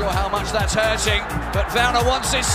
sure how much that's hurting, but Werner wants his